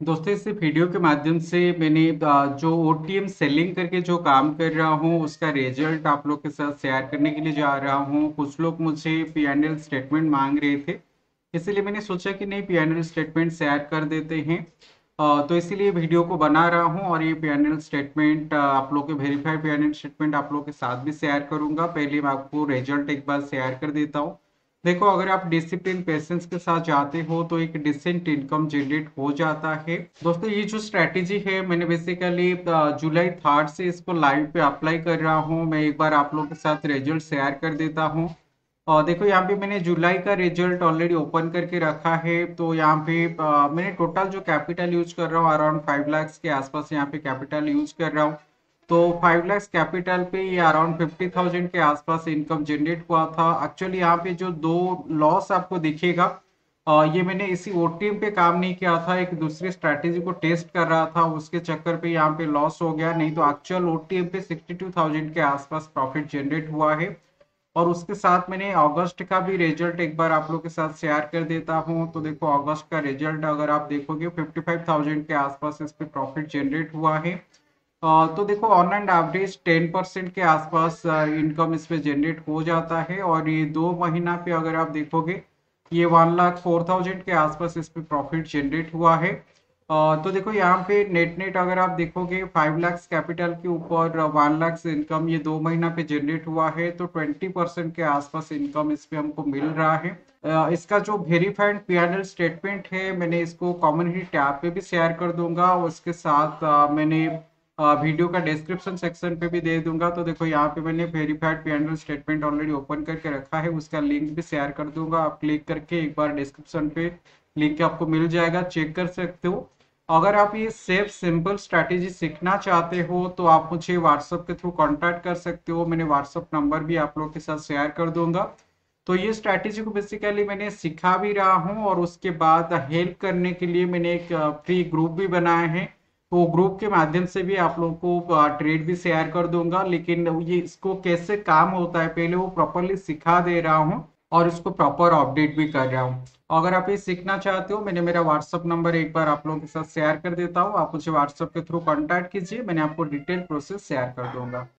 दोस्तों, इस वीडियो के माध्यम से मैंने जो ओटीएम सेलिंग करके जो काम कर रहा हूँ, उसका रिज़ल्ट आप लोग के साथ शेयर करने के लिए जा रहा हूँ। कुछ लोग मुझे पीएनएल स्टेटमेंट मांग रहे थे, इसीलिए मैंने सोचा कि नहीं पीएनएल स्टेटमेंट शेयर कर देते हैं। तो इसीलिए वीडियो को बना रहा हूँ और ये पीएनएल स्टेटमेंट आप लोग के वेरीफाइड पीएनएल स्टेटमेंट आप लोग के साथ भी शेयर करूँगा। पहले मैं आपको रिज़ल्ट एक बार शेयर कर देता हूँ। देखो, अगर आप डिसिप्लिन पेशेंस के साथ जाते हो तो एक डिसेंट इनकम जनरेट हो जाता है। दोस्तों, ये जो स्ट्रेटेजी है, मैंने बेसिकली जुलाई थर्ड से इसको लाइव पे अप्लाई कर रहा हूँ। मैं एक बार आप लोगों के साथ रिज़ल्ट शेयर कर देता हूँ। और देखो, यहाँ पे मैंने जुलाई का रिज़ल्ट ऑलरेडी ओपन करके रखा है। तो यहाँ पे मैंने टोटल जो कैपिटल यूज़ कर रहा हूँ अराउंड फाइव लाख के आसपास यहाँ पे कैपिटल यूज़ कर रहा हूँ। तो फाइव लैक्स कैपिटल पे ये अराउंड फिफ्टी थाउज़ेंड के आसपास इनकम जनरेट हुआ था। एक्चुअली यहाँ पे जो दो लॉस आपको दिखेगा ये मैंने इसी ओटीएम पे काम नहीं किया था, एक दूसरी स्ट्रैटेजी को टेस्ट कर रहा था, उसके चक्कर पे यहाँ पे लॉस हो गया। नहीं तो एक्चुअल ओटीएम पे सिक्सटी टू थाउज़ेंड के आसपास प्रॉफिट जनरेट हुआ है। और उसके साथ मैंने अगस्त का भी रिज़ल्ट एक बार आप लोग के साथ शेयर कर देता हूँ। तो देखो अगस्त का रिज़ल्ट अगर आप देखोगे फिफ्टी फाइव थाउज़ेंड के आसपास इस पे प्रॉफिट जनरेट हुआ है। तो देखो on and average ten percent के आसपास इनकम इस पे जनरेट हो जाता है और ये दो महीना पे अगर आप देखोगे, ये वन लाख फोर थाउज़ेंड के आसपास इस पे प्रॉफिट जनरेट हुआ है। तो देखो, यहाँ पे नेट नेट अगर आप देखोगे फाइव लैक्स कैपिटल के ऊपर वन लैक्स इनकम ये दो महीना पे जनरेट हुआ है तो ट्वेंटी परसेंट के आसपास इनकम इस पे हमको मिल रहा है। इसका जो वेरीफाइड पीएनएल स्टेटमेंट है, मैंने इसको कम्युनिटी टैब पे भी शेयर कर दूँगा, उसके साथ मैंने वीडियो का डिस्क्रिप्शन सेक्शन पे भी दे दूँगा। तो देखो, यहाँ पे मैंने verified P statement already open करके रखा है। उसका लिंक भी शेयर कर दूँगा। आप क्लिक करके एक बार डिस्क्रिप्शन पे लिंक आपको मिल जाएगा। चेक कर सकते हो। अगर आप ये सेफ़ सिंपल स्ट्रैटेजी सीखना चाहते हो तो आप मुझे व्हाट्सएप के थ्रू कांटेक्ट कर सकते हो। मैंने व्हाट्सएप नंबर भी आप लोग के साथ शेयर कर दूँगा। तो ये स्ट्रैटेजी को बेसिकली मैंने सिखा भी रहा हूँ और उसके बाद हेल्प करने के लिए मैंने एक फ्री ग्रुप भी बनाया है। तो ग्रुप के माध्यम से भी आप लोगों को ट्रेड भी शेयर कर दूँगा। लेकिन ये इसको कैसे काम होता है, पहले वो प्रॉपरली सिखा दे रहा हूँ और इसको प्रॉपर अपडेट भी कर रहा हूँ। अगर आप ये सीखना चाहते हो, मैंने मेरा व्हाट्सअप नंबर एक बार आप लोगों के साथ शेयर कर देता हूँ। आप मुझे व्हाट्सअप के थ्रू कॉन्टैक्ट कीजिए, मैंने आपको डिटेल प्रोसेस शेयर कर दूँगा।